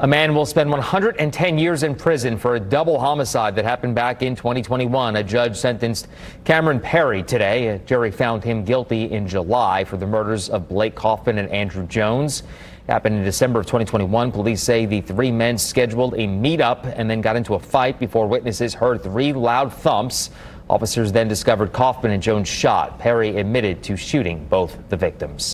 A man will spend 110 years in prison for a double homicide that happened back in 2021. A judge sentenced Cameron Perry today. A jury found him guilty in July for the murders of Blake Kaufman and Andrew Jones. It happened in December of 2021. Police say the three men scheduled a meetup and then got into a fight before witnesses heard three loud thumps. Officers then discovered Kaufman and Jones shot. Perry admitted to shooting both the victims.